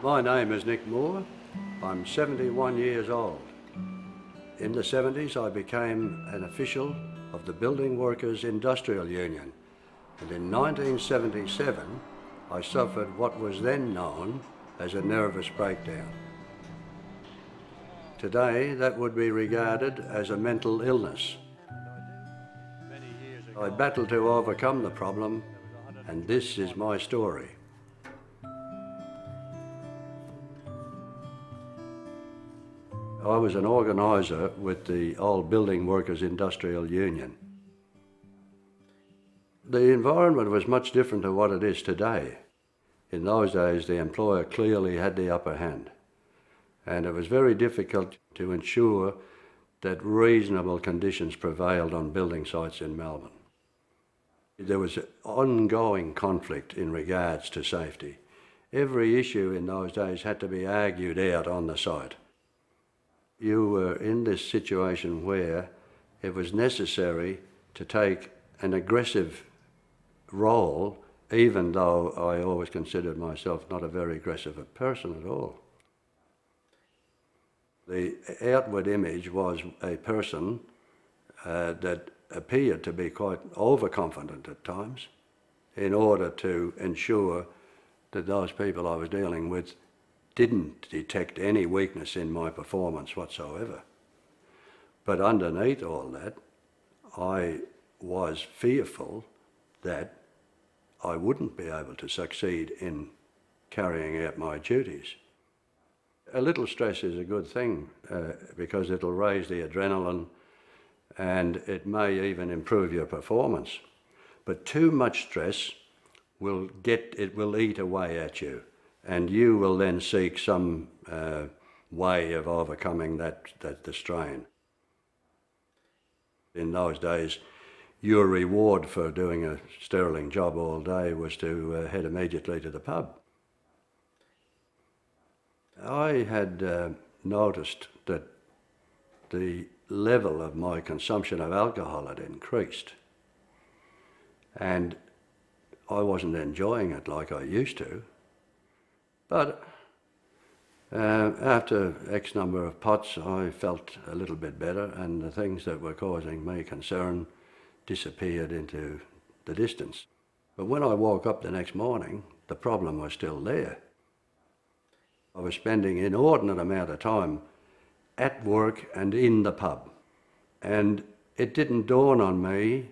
My name is Nick Moore. I'm 71 years old. In the 70s, I became an official of the Building Workers Industrial Union, and in 1977, I suffered what was then known as a nervous breakdown. Today, that would be regarded as a mental illness. I battled to overcome the problem, and this is my story. I was an organiser with the old Building Workers Industrial Union. The environment was much different to what it is today. In those days, the employer clearly had the upper hand, and it was very difficult to ensure that reasonable conditions prevailed on building sites in Melbourne. There was ongoing conflict in regards to safety. Every issue in those days had to be argued out on the site you were in this situation where it was necessary to take an aggressive role, even though I always considered myself not a very aggressive person at all. The outward image was a person uh, that appeared to be quite overconfident at times in order to ensure that those people I was dealing with didn't detect any weakness in my performance whatsoever. But underneath all that, I was fearful that I wouldn't be able to succeed in carrying out my duties. A little stress is a good thing uh, because it'll raise the adrenaline and it may even improve your performance. But too much stress will get, it will eat away at you and you will then seek some uh, way of overcoming that, that the strain. In those days, your reward for doing a sterling job all day was to uh, head immediately to the pub. I had uh, noticed that the level of my consumption of alcohol had increased, and I wasn't enjoying it like I used to. But uh, after X number of pots, I felt a little bit better, and the things that were causing me concern disappeared into the distance. But when I woke up the next morning, the problem was still there. I was spending inordinate amount of time at work and in the pub. And it didn't dawn on me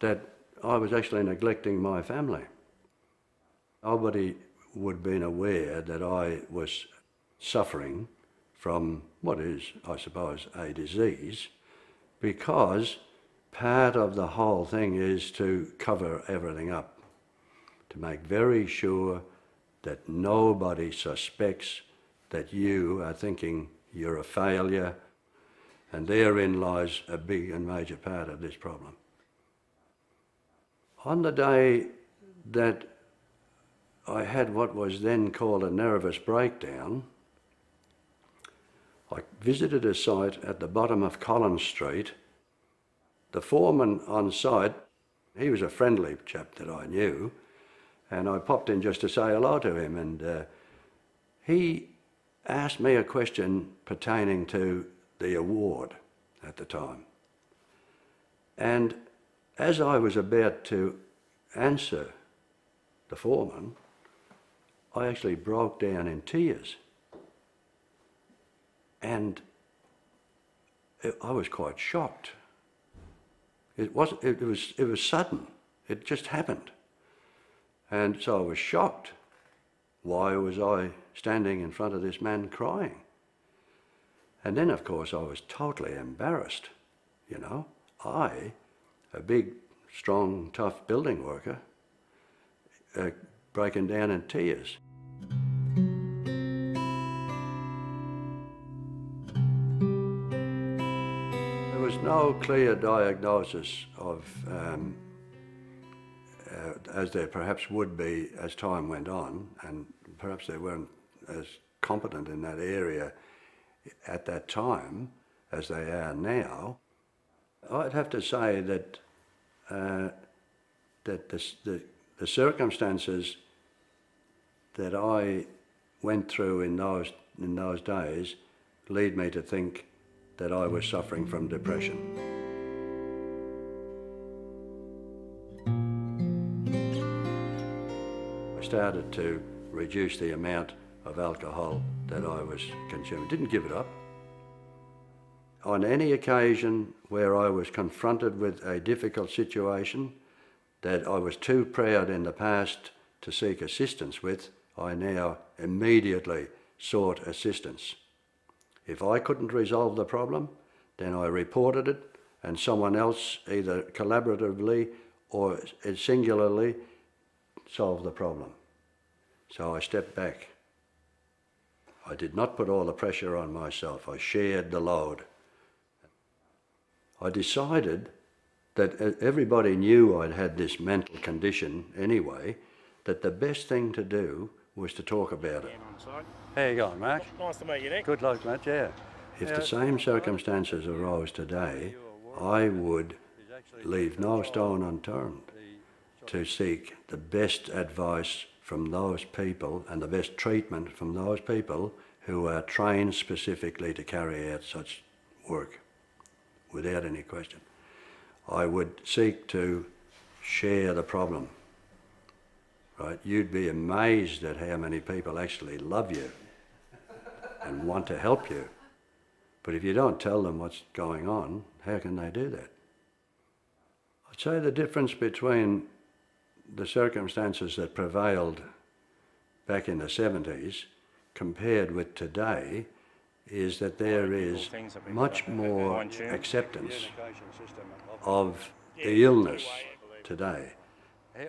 that I was actually neglecting my family. Nobody would have been aware that I was suffering from what is, I suppose, a disease, because part of the whole thing is to cover everything up, to make very sure that nobody suspects that you are thinking you're a failure, and therein lies a big and major part of this problem. On the day that I had what was then called a nervous breakdown. I visited a site at the bottom of Collins Street. The foreman on site, he was a friendly chap that I knew, and I popped in just to say hello to him, and uh, he asked me a question pertaining to the award at the time. And as I was about to answer the foreman, I actually broke down in tears. And I was quite shocked. It, was, it, was, it was sudden. It just happened. And so I was shocked. Why was I standing in front of this man crying? And then, of course, I was totally embarrassed. You know, I, a big, strong, tough building worker, uh, breaking down in tears. There was no clear diagnosis of, um, uh, as there perhaps would be as time went on, and perhaps they weren't as competent in that area at that time as they are now. I'd have to say that uh, that the, the, the circumstances that I went through in those in those days lead me to think that I was suffering from depression. I started to reduce the amount of alcohol that I was consuming. Didn't give it up. On any occasion where I was confronted with a difficult situation that I was too proud in the past to seek assistance with, I now immediately sought assistance. If I couldn't resolve the problem, then I reported it and someone else, either collaboratively or singularly, solved the problem. So I stepped back. I did not put all the pressure on myself. I shared the load. I decided that everybody knew I'd had this mental condition anyway, that the best thing to do was to talk about it. How you going, Mark? Nice to meet you, Nick. Good luck, mate, yeah. If the same circumstances arose today, I would leave no stone unturned to seek the best advice from those people and the best treatment from those people who are trained specifically to carry out such work without any question. I would seek to share the problem. Right? You'd be amazed at how many people actually love you and want to help you. But if you don't tell them what's going on, how can they do that? I'd say the difference between the circumstances that prevailed back in the 70s compared with today is that there is much more acceptance of the illness today.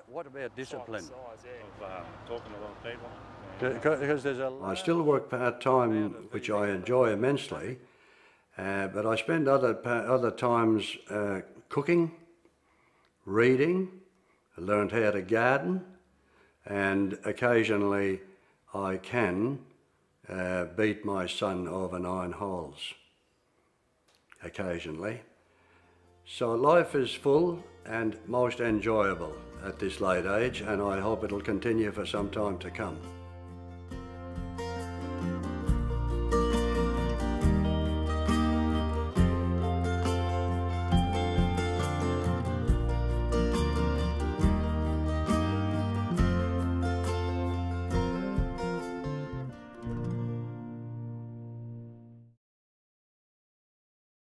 What about discipline? Of, uh, talking to a lot of people. Because there's a I still work part time, which I enjoy immensely, uh, but I spend other other times uh, cooking, reading. I learned how to garden, and occasionally I can uh, beat my son over nine holes. Occasionally. So life is full and most enjoyable at this late age, and I hope it'll continue for some time to come.